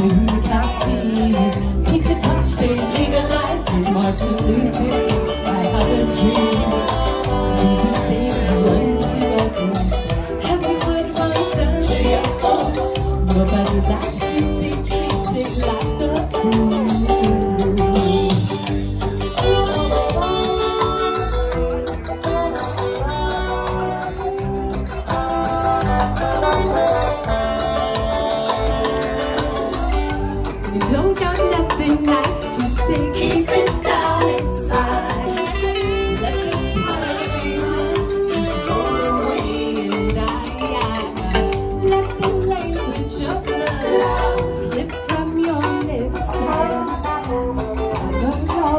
Thank you.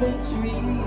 the dream.